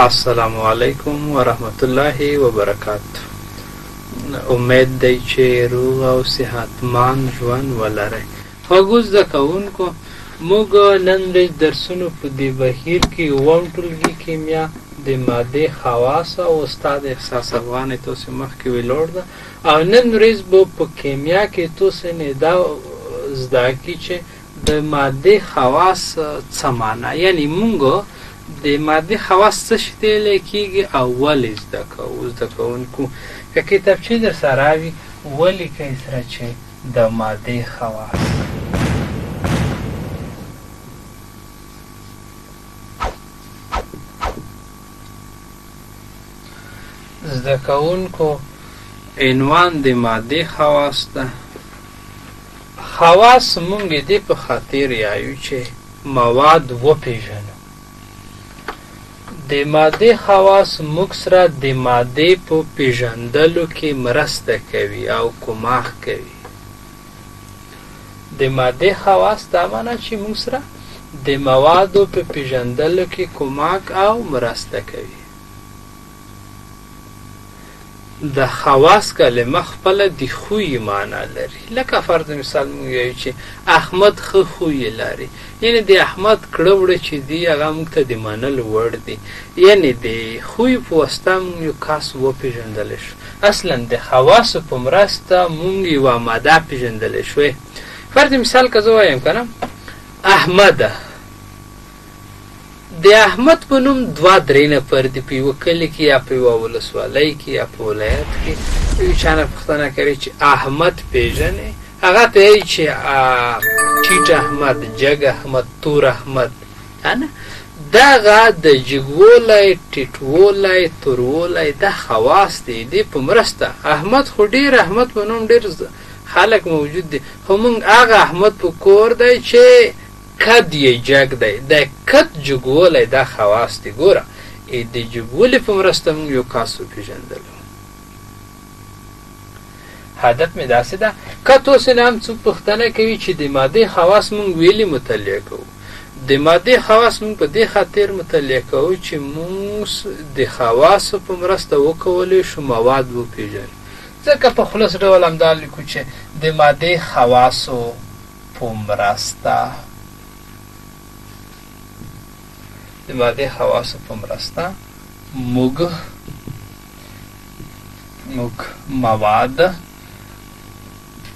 السلام علیکم ورحمت الله وبرکاته امید دی چې روغ او صحتمند ژوند ولرئ خوږو زده کوونکو موږ نن ورځ درسونو په دې بهیر کې اووم ټولګي کیمیا د مادې خواص او استاد احساس افغان تاسو مخکې ویلوړ ده او نن ورځ به په کیمیا کې تاسو نه دا زده کی چې د مادې خواص څه معنی یعنی مونږ د مادې خواص څه شي ته ویل کیږي او ولې زده کوو زده کوونکو که کتابچې در سره وي ولیکئ سره چې د مادې خواص زده کوونکو عنوان د مادې خواص ده خواص مونږ دې په خاطر یایو چې مواد وپیژنو د مادې خواص موږ سره د مادې په پیژندلو کې مرسته کوي او کوماخ کوي د مادې خواص دا معنی چې موږ سره د موادو په پیژندلو کې کومک او مرسته کوي د خواص کلمه خپل د خوی معنا لري لکه فرض مثال موږ یو چې احمد خو خوی لري یعنی د احمد کړه وړه چې دی هغه موږ ته د منل وړ دي یعنی د خوی په واسطه موږ یو کس و پیژندل شو اصلا د خواص په مرسته موږ یو ماده پیژندل شوې فرض مثال که زه وایم کنه احمد د احمد په نوم دوه درې نفر دي په یوه کلي کې یا په یوه ولسوالۍ کې یا په ولایت کې یو چا نه پوښتنه کوي چې احمد پیژنې هغه ته یې چې ټیټ احمد جګ احمد تور احمد کنه دغه د جګولی ټیټولی تورولی دا خواص دی دی په مرسته احمد خو ډیر احمد په نوم ډیر خلک موجود دي خو موږ هغه احمد په کور دی چې کد یی جګ دی د کد جګولی دا خواص دی ګوره ای د جګولی په مرسته مونږ یو کاس وپیژندلو هدف می داسی ده که توسی نه هم څوک پختنه کوی چی د ماده خواص مونږ ویلی مطلعه کوو د ماده خواص مونږ په دی خاطر مطلعه کوو چی مونږ د خواص په مرسته وکولی شو مواد وپیژنو ځکه په خلص ډول هم دا لیکو چی د ماده خواصو په مرسته د مادي حواسو په مرسته موږ موږ مواد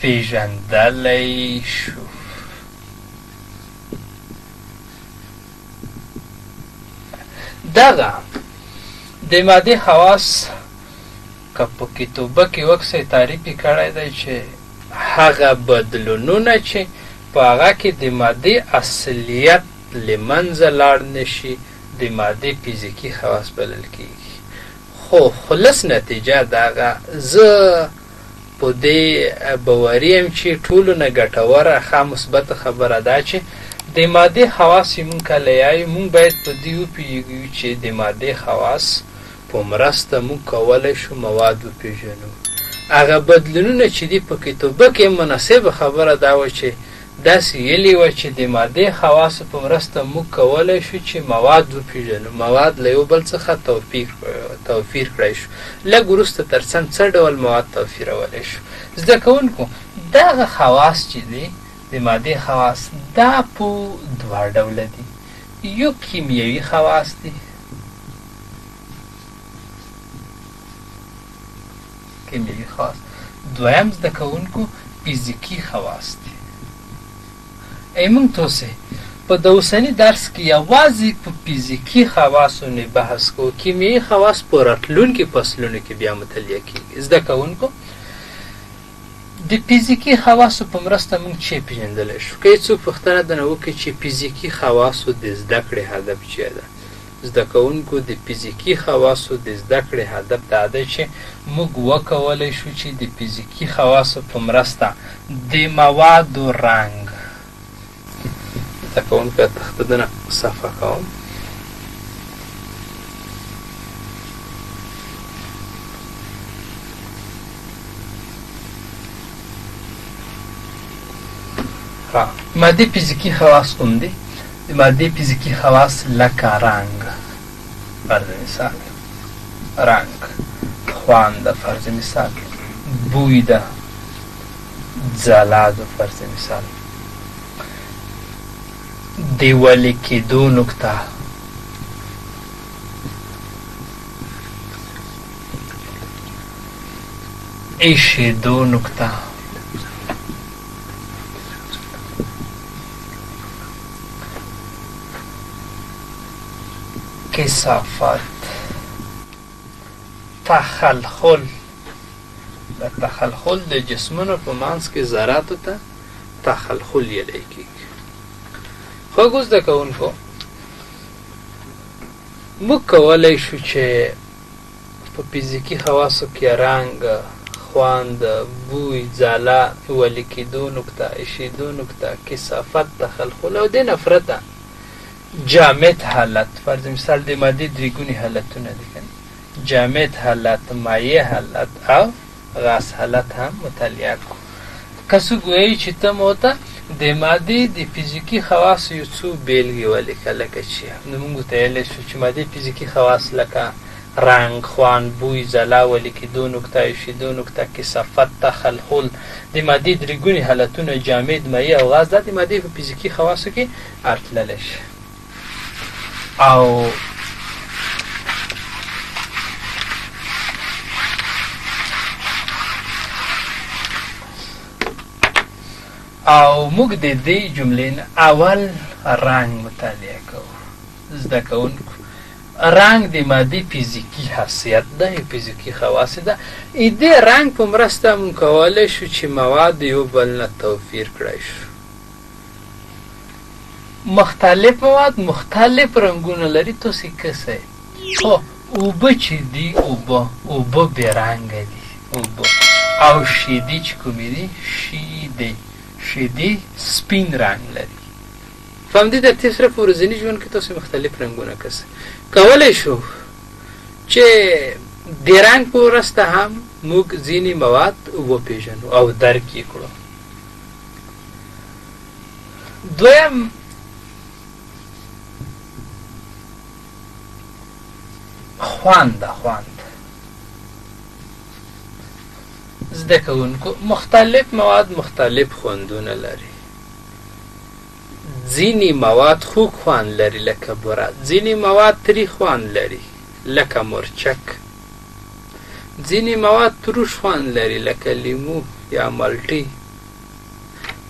پیژندلی شو دغه د مادي حواس که په کتوبه کې وکسې تعریف یې کړی دی چې هغه بدلونونه چې په هغه کې د مادې اصلیت له منځه لاړ نه شي د مادې فزیکي خواص بلل کېږي خو خلص نتیجه دغه زه په دې باوري یم چې ټولو نه ګټوره ښه مثبت خبره ده چې د مادې خواص یې مونږ کله یایو مونږ باید په دې وپوهېږو چې د مادې خواص په مرسته موږ کولای شو مواد وپېژنو. هغه بدلونونه چې دي په کتوبه کې مناسبه خبره دا وه چې داسې ویلي وه چې د مادې خواصو په مرسته موږ کولای شو چې مواد وپېژنو، مواد له یو بل څخه توپیر توپیر کړای شو. لږ وروسته تر څنډ څه ډول مواد توپیرولای شو؟ زده کوونکو! دغه خواص چې دي د مادې خواص دا په دوه ډوله دي، یو کیمیاوي خواص دي، کې ملي خواص دویم زده کوونکو فزیکي خواص دي ای مونږ توسه په د اوسني درس کې یوازې په فزیکي خواصو نه بحث کو کیمیاي خواص په راتلونکي فصلونو کې بیا مطالعه کیږي زده کوونکو د فزیکي خواصو په مرسته موږ چې پیژندلی شو که څوک پوښتنه درنه وکړي چې فزیکي خواصو د زده کړې هدف چیه ده زده کوونکو د فزیکي خواصو د زده کړې هدف دا دی چې موږ وکولی شو چې د فزیکي خواصو په مرسته د موادو رنګ، زده کوونکی تخته دنه صفحه کوم مادي فزیکي خواص کوم دي؟ د مادې فزیکي خواص لکه، رنګ، فرض مثال، رنګ، خواند، فرض مثال، بوی ده، ځلا ده، فرض مثال، د ولې کېدو نکته، اېشېدو نکته. کثافت، تخلخل، د تخلخل د جسمونو په منځ کې ذراتو ته تخلخل ویل کېږي خوږو زده کوونکو موږ کولی شو چې په فزیکي حواسو کې رنګ، خوند، بوی، ځلا، ویلي کېدو نکته، ایشېدو نکته، کثافت، تخلخل او دې نه پرته جامد حالت، فرض مثال د مادې درې ګوني حالتونه دي، جامد حالت، مایع حالت او. راس حالت هم مطالعه کو که څوک وایي چې ته موته د مادې د فزیکی خواص یو څو بیلګې ولیکه لکه چې نو موږ ته ویلی شو چې مادې فزیکی خواص لکه رنګ خوان بوی ځلا ولیکي دو نکته شي دو نکته کثافت تخلخل د مادې درې ګوني حالتونه جامد مایع او غاز دا د مادې په فزیکی خواصو کې ارتللی شي او او موږ د دې جملې نه اول رنګ مطالعه کوو زده کوونکو رنګ د مادي فزیکی حیثیت ده یو فزیکی خواص ده ای دې رنګ په مرسته موږ کولی شو چې مواد یو بل نه توفیر کړای شو مختلف مواد مختلف رنګونه لري توسي کسه خو اوبه چې دي اوبه اوبه بې رنګه دي اوبه او شیدې چې کومې دي شیدې شیدې سپین رنګ لري په همدې ترتیب سره په ورځني ژوند کې تاسو مختلف رنګونه کس کولی شو چې د رنګ په ورسته هم موږ ځینې مواد وپېژنو او درک یې کړو دویم خواند خواند زده کوونکو مختلف مواد مختلف خوندونه لري ځینی مواد خوږ خوند لري لکه بوره ځینی مواد تری خوند لري لکه مرچک ځینی مواد تروش خوند لري لکه لیمو یا مالټي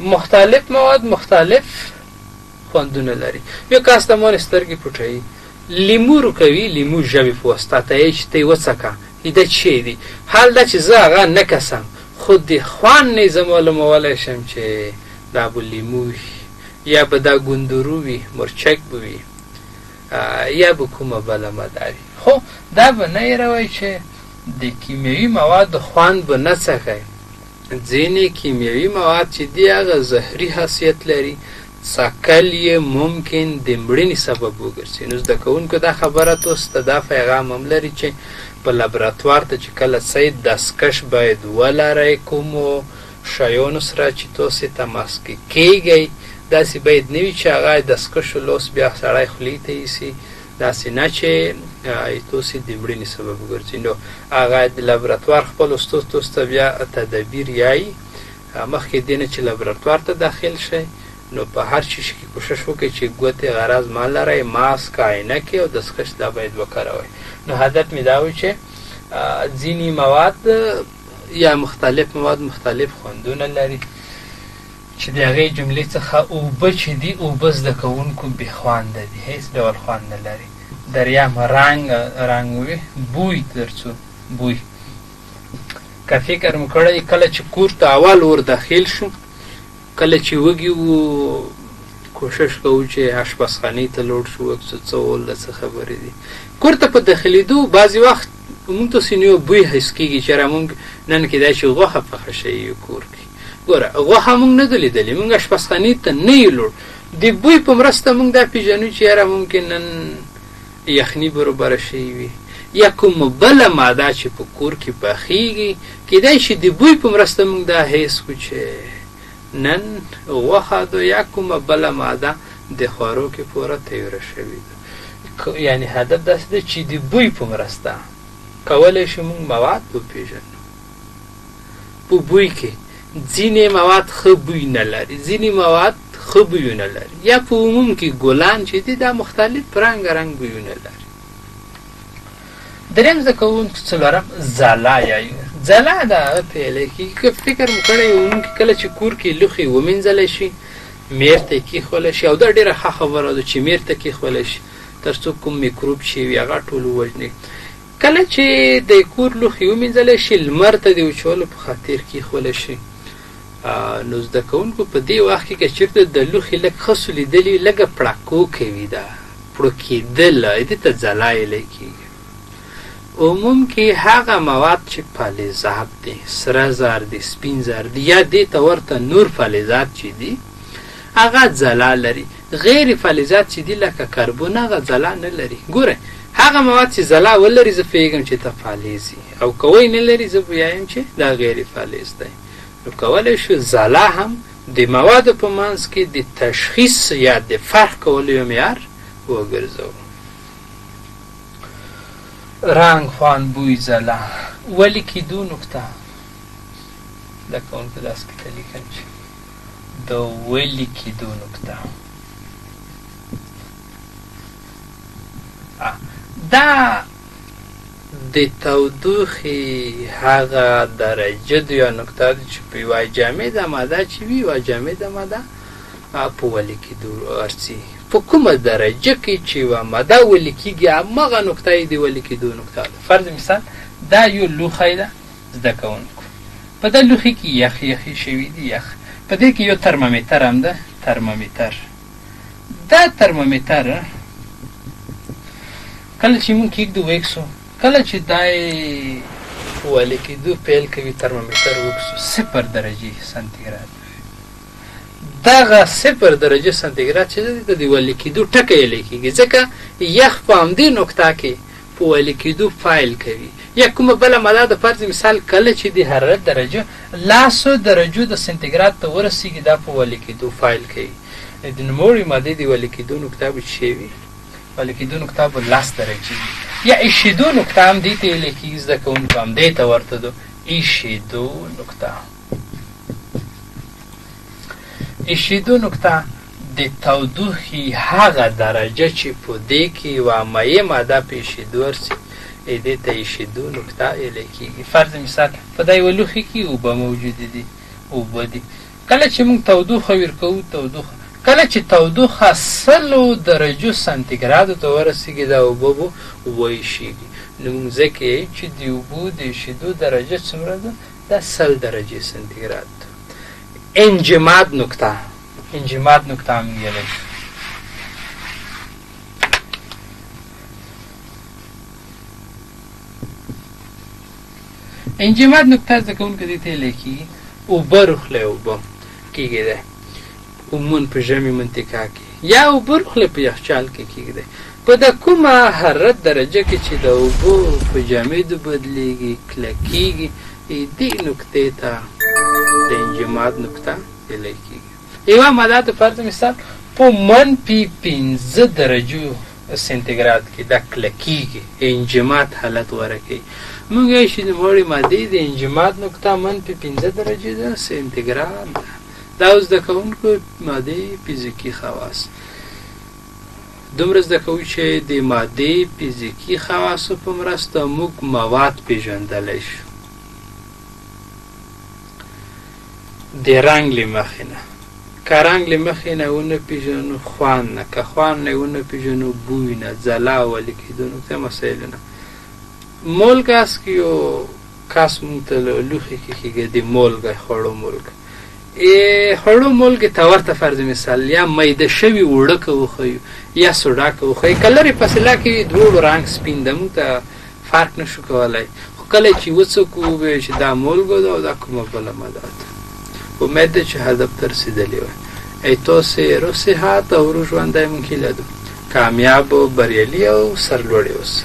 مختلف مواد مختلف خوندونه لري یو کاس د مور سترګې پټوي لیمو رکوي لیمو ژبې په واسطه ته یې چې ته یې وڅکه ایده چې دي حال دا چې زه هغه نه کسم خو د خوان نه زه معلومولی شم چې دا به لیمو وي یا به دا ګندورو وي مرچک به وي یا به کومه بله ماده وي خو دا به نه یې روی چې د کیمیاوي موادو خوند به نه څکئ ځینې کیمیاوي مواد چې دي هغه زهري حاصیت لري څکل یې ممکن د مړینې سبب وګرځي نو زده کوونکو دا خبره تاسو ته دا پیغام هم لري چې په لابراتوار ته چې کله څئ دستکش باید ولرئ کومو شیانو سره چې تاسو تماس کې کیږئ داسې باید نه وي چې هغه دستکشو لاس بیا سړی خولې ته یوسي داسې نه چې ایتوسي د مړینې سبب ګرځي نو هغه د لابراتوار خپل ستوستوس ته بیا تدابیر یایي مخکې دې نه چې لابراتوار ته داخل شئ نو په هر چیش کې کوشش وکړئ چې ګوتې غرض ما لرئ ماسک عینکې او دستکش دا باید وکاروئ نو هدف مې دا و چې ځینې مواد یا مختلف مواد مختلف خوندونه لري چې د هغې جملې څخه اوبه چې دي اوبه زده کوونکو بې خونده دي هېڅ ډول خوند نه لري درېیم رنګ رنګ وي بوی تر څو بوی که فکر مو کړی کله چې کور ته اول ور داخل شو کله چې وږي وو کوشش کوو چې اشپزخانې ته لوړ شو څه څه ول څه خبرې دي کور ته په داخلېدو بعضې وخت موږ ته سینیو بوی حس کېږي چې را موږ نن کېدای شي غوښه پخه شوې وي کور کې ګوره غوښه مونږ نه ده لیدلې مونږ اشپزخانې ته نه یو لوړ د بوی په مرسته مونږ دا پیژنو چې یاره ممکن نن یخني برابره شوې وي یا کوم بله ماده چې په کور کې پخیږي کیدای شي د بوی په مرسته مونږ دا حس کو چې نن غوښه ده یا کومه بله ماده د خوارو کې پوره تیوره شوې ده یعنی هدف داسې ده چې د بوی په مرسته کولی شو موږ مواد وپېژنو په بوی کې ځینې مواد ښه بوی نه لري ځینې مواد ښه بویونه لري یا په عموم کې ګلان چې دي دا مختلف رنګ رنګ بویونه لري دریم زده کوونکو څلورم ځلا یا ځلا دا پیلی کېږي که فکر مو کړی عموم کې کله چې کور کې لوښي ومینځلی شي میر ته کېښولی شي او دا ډېره ښه خبره ده چې میر ته کېښولی شي تر څو کوم میکروب چې وي هغه ټول ووژني کله چې د کور لوښي ومینځل شي، لمر ته د وچولو په خاطر کیښول شي. نو زده کوونکو په دې وخت کې که چیرته د لوښي لږ خسو لیدلي، لږه پړکو کوي دا پړکیدل دې ته ځلا ویلی کیږي. عموم کې هغه مواد چې فلزات دي، سره زر دي، سپین زر دي یا دې ته ورته نور فلزات چې دي هغه ځلا لري. غیر فلزات چې دي لکه کاربون هغه ځلا نه لري ګوره هغه مواد چې ځلا ولري زه پوهیږم چې ته فلز یې او که وی نه لري زه ویایم چې دا غیر فلز دی نو کولی شو ځلا هم د موادو په منځ کې د تشخیص یا د فرق کولو یو معیار وګرځو رنګ خوان بوی ځلا ولی کیدو نقطه دا کون په داس کې تلیکن چې د ویلي کېدو نکته دا د تودوخې هغه درجه د یا نقطه ده چې په یوه جامده ماده چې وي یوه جامده ماده په ولې کېدو ارڅي په کومه درجه کې چې یوه ماده ولې کېږي همغه نقطه یې د ولې کېدو نقطه ده فرض مثال دا یو لوښی ده زده کوونکو په ده لوښي کې یخ یخي شوي دي یخ په دې کې یو ترمامیتر هم ده ترمامیتر دا ترمامیتر کله چې مونږ کېږدو ویکسو کله چې دا والي کېدو پیل کوي ترمامیتر وکسو صفر درجه سانتیګراد دغه صفر درجه سانتیګراد چې د دیوالي کېدو ټکی یې لیکيږي ځکه یخ په همدې نقطه کې په ويلي کيدو پيل کوي يا کومه بله ماده د فرض مثال کله چي د حرارت درجه لاسو درجو د سنتي ګراد ته ورسيږي دا په ويلي کيدو پيل کوي د نوموړي مادي د ويلي کيدو نقطه به چي وي ويلي کيدو نقطه به لاس درجي وي يا ايشيدو نقطه هم دي ته ويل کيږي زده کوونکو هم دي ته ورته دو ايشيدو نقطه اشیدو نکته د تودوخي هغه درجه چې په دې کې یوه مایع ماده په اشیدو ارسي دې ته اشیدو نکته ویلی کېږي فرض مثال په دا یوه لوښي کې اوبه موجودې دي اوبه دي کله چې موږ تودوخه ورکوو تودوخه کله چې تودوخه سلو درجو سانتیګرادو ته ورسېږي دا اوبه به وایشېږي نو موږ ځکه چې د اوبو د اشیدو درجه څومره ده د سل درجې سنتیګراد انجماد نقطه انجماد نقطه هم ویلی شو انجماد نقطه زده کوونکو دې ته لیکي اوبه رخلی اوبه کېږي دی عموماً په ژمي منطقه کې یا اوبه رخله په یخچال کې کیږدئ په د کومه حرارت درجه کې چې د اوبو په جامدو بدلیږي کلکیږي دې نقطې ته د انجماد نقطه ویلی کیږي یوه ماده د فرض مثال په منفي پنځه درجو سنتیګراد کې دا کلکیږي انجماد حالت غوره کوي موږ یې چې د مړې مادې د انجماد نقطه منفي پنځه درجې ده سنتیګراد ده دا اوس د کوونکو مادې فزیکي خواص دومره زده کوو چې د مادې فزیکي خواصو په مرسته موږ مواد پیژندلی شو د رنګ له مخې نه که رنګ له مخې نه ونه پېژنو، خوند نه، که خوند نه ونه پېژنو، بوی نه، ځلا او ولي کېدو نقطه مسایلو نه. مولګ هست که یو کس مونږ ته له لوښي کې کېږي د مولګ خوړو مولګ ای خوړو مولګ ته ورته فرض مثال یا میده شوي اوړه که وښیو یا سوډا که وښیو که لرې فاصله کې وي دواړو رنګ سپین ده مونږ ته فرق نشو کولای خو کله چې وڅوک ووایي چې دا مولګو ده او دا کومه بله ماده ده امید ده چې هدف ته رسېدلی وای ای توسې روح صحت او روح ژوندی مونږ هیله ده کامیاب بریالي او سرلوړي اوسه